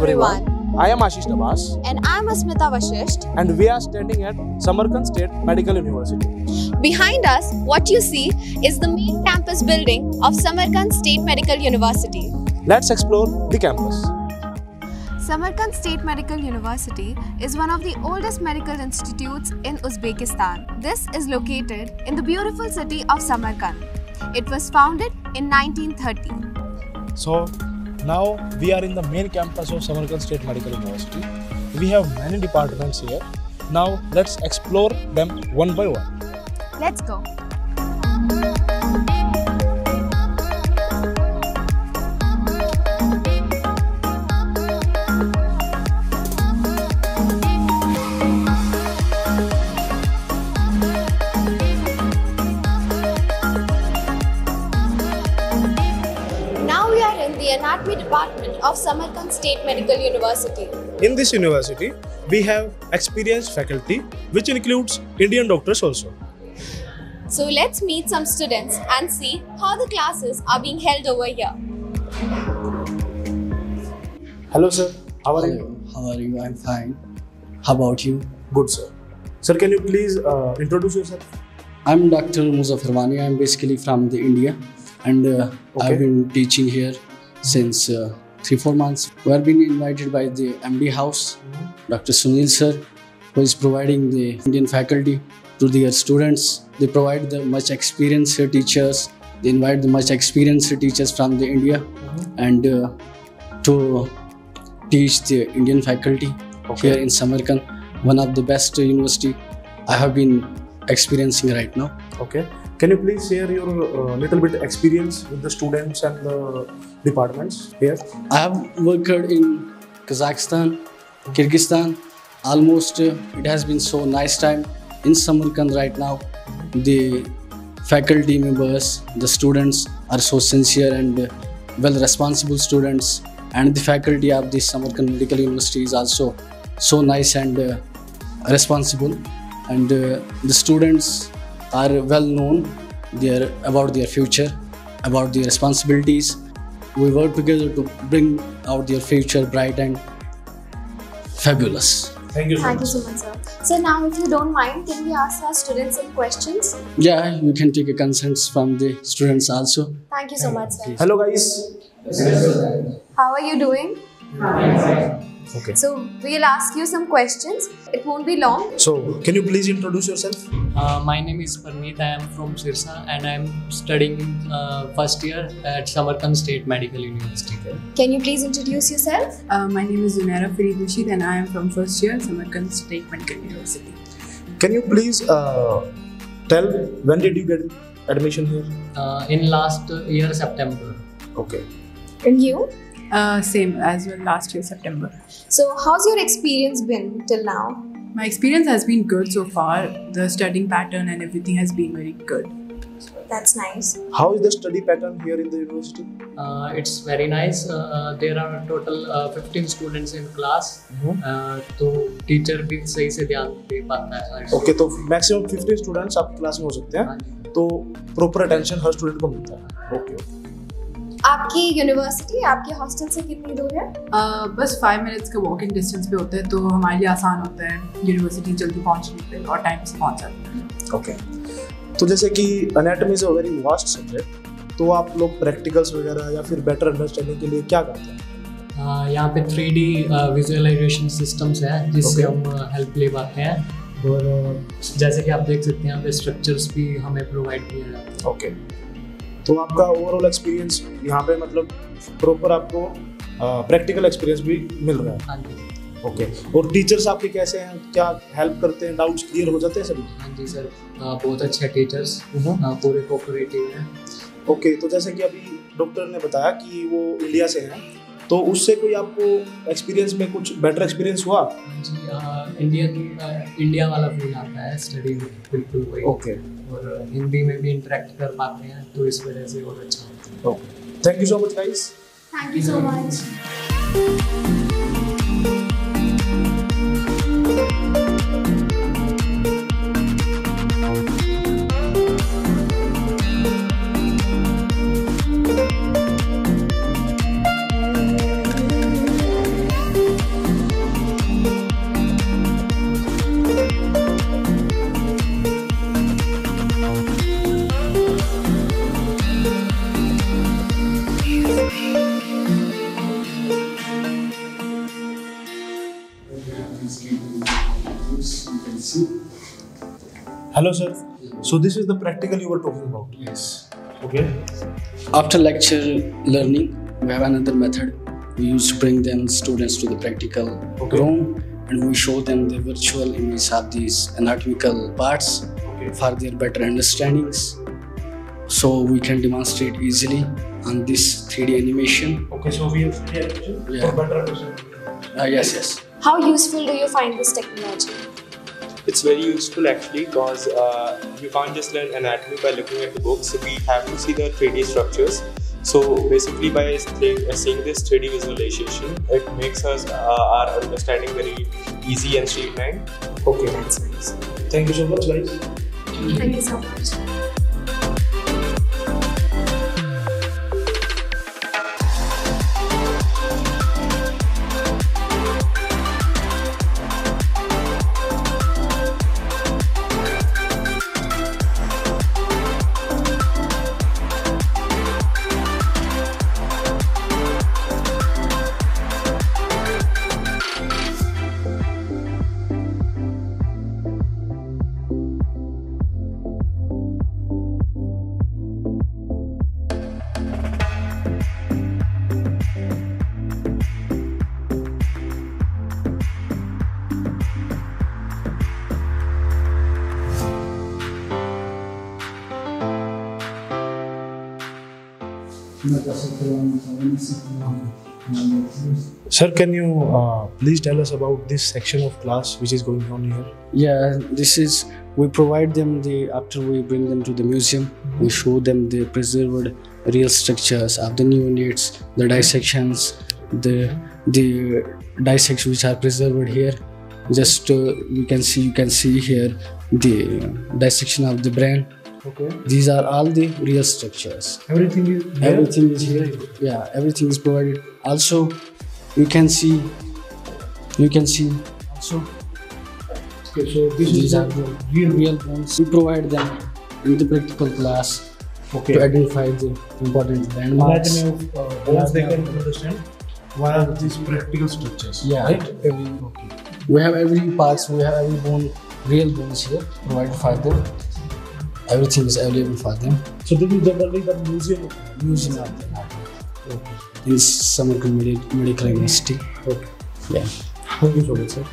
everyone. I am Ashish Dabas And I'm Asmita Vashisht. and we are standing at Samarkand State Medical University. Behind us, what you see is the main campus building of Samarkand State Medical University. Let's explore the campus. Samarkand State Medical University is one of the oldest medical institutes in Uzbekistan. This is located in the beautiful city of Samarkand. It was founded in 1930. So now we are in the main campus of Samarkand State Medical University. We have many departments here. Now let's explore them one by one. Let's go. Of Samarkand State Medical University. In this university, we have experienced faculty, which includes Indian doctors also. So let's meet some students and see how the classes are being held over here. Hello, sir. How are you? How are you? I'm fine. How about you? Good, sir. Sir, can you please uh, introduce yourself? I'm Dr. Muzaffar Wani. I'm basically from the India and uh, Okay. I've been teaching here since uh, three, four months. We have been invited by the MD House, Dr. Sunil sir, who is providing the Indian faculty to their students. They provide the much experienced teachers. They invite the much experienced teachers from the India and uh, to teach the Indian faculty Okay. here in Samarkand, one of the best university I have been experiencing right now. Okay. Can you please share your uh, little bit experience with the students and the departments here? I have worked in Kazakhstan, Kyrgyzstan. Almost uh, it has been so nice time in Samarkand right now. The faculty members, the students are so sincere and uh, well responsible students, and the faculty of the Samarkand Medical University is also so nice and uh, responsible. And uh, the students are well known their about their future, about their responsibilities, we work together to bring out their future bright and fabulous. Thank you so Thank you so much, sir. So now, if you don't mind, can we ask our students some questions? Yeah, you can take a consents from the students also. Thank you so much, sir. Hello, guys. How are you doing? Okay. So we'll ask you some questions. It won't be long. So, can you please introduce yourself? Uh, my name is Parmeet. I am from Sirsa and I am studying uh, first year at Samarkand State Medical University. Can you please introduce yourself? Uh, my name is Zunaira Farid Rashid and I am from first year Samarkand State Medical University. Can you please uh, tell when did you get admission here? Uh, in last year September. Okay. And you? Uh, same as well last year September. So how's your experience been till now? My experience has been good so far. The studying pattern and everything has been very good. That's nice. How is the study pattern here in the university? Uh, it's very nice. Uh, there are total uh, 15 students in class. Uh, तो teacher भी सही से ध्यान दे पाता है okay तो maximum 50 students आपकी class में हो सकते हैं तो प्रॉपर अटेंशन हर स्टूडेंट को मिलता है ओके आपकी यूनिवर्सिटी आपके हॉस्टल से कितनी दूर है? Uh, बस फाइव मिनट्स का वॉकिंग डिस्टेंस पे होता है तो हमारे लिए आसान होता है यूनिवर्सिटी जल्दी पहुँचने पे और टाइम से पहुँच जाते हैं। ओके तो जैसे कि anatomy is a very vast subject तो आप लोग प्रैक्टिकल्स वगैरह या फिर बेटर अंडरस्टैंडिंग के लिए क्या करते हैं? यहाँ पे थ्री डी विजुअलाइजेशन सिस्टम्स है जिससे Okay. हम हेल्प ले पाते हैं। और जैसे कि आप देख सकते हैं यहाँ पे स्ट्रक्चर्स भी हमें प्रोवाइड किए जाते हैं। ओके तो आपका ओवरऑल एक्सपीरियंस यहाँ पे मतलब प्रॉपर आपको प्रैक्टिकल एक्सपीरियंस भी मिल रहा है। हाँ जी। ओके और टीचर्स आपके कैसे हैं? क्या हेल्प करते हैं? डाउट्स क्लियर हो जाते हैं सभी? हाँ जी सर। बहुत अच्छे टीचर्स पूरे कोऑपरेटिव हैं। ओके तो जैसे कि अभी डॉक्टर ने बताया कि वो इंडिया से हैं तो उससे कोई आपको एक्सपीरियंस में कुछ बेटर एक्सपीरियंस हुआ? हाँ जी इंडियन इंडिया वाला फील आता है स्टडी में बिल्कुल वही। ओके और हिंदी में भी इंटरेक्ट कर पाते हैं तो इस वजह से और अच्छा होता है। Okay thank you so much guys thank you so much Hello, sir. So this is the practical you were talking about. Yes. Okay. After lecture learning, we have another method. We used to bring them students to the practical okay. room and we show them the virtual image of these anatomical parts okay. for their better understandings. So we can demonstrate easily on this 3D animation. Okay, so we have 3D animation yeah. for better understanding. Uh, yes, yes. How useful do you find this technology? It's very useful actually because uh, you can't just learn anatomy by looking at the books. We have to see the 3D structures. So basically, by seeing uh, seeing this 3D visualization, it makes us uh, our understanding very easy and streamlined. Okay. That's nice. Thank you so much, guys. Thank you so much. Sir, can you uh, please tell us about this section of class which is going on here? Yeah, this is we provide them the after we bring them to the museum, we show them the preserved real structures of the neonates, the dissections, the the dissections which are preserved here. Just uh, you can see you can see here the dissection of the brain. Okay. These are all the real structures. Everything is here? Everything is here. Yeah, everything is provided. Also, you can see you can see also Okay, so this these the are the real real bones. We provide them in the practical class okay. to identify the important landmarks. Anatomy of uh, bones they can understand via these practical structures. Yeah, Right. every, Okay. we have every parts. We have every bone, real bones here provided for them. Everything is available for them. So this is generally the museum. Museum of them Okay. in Samarkand Medi- Medical University. Okay. Yeah. Thank you so much, sir.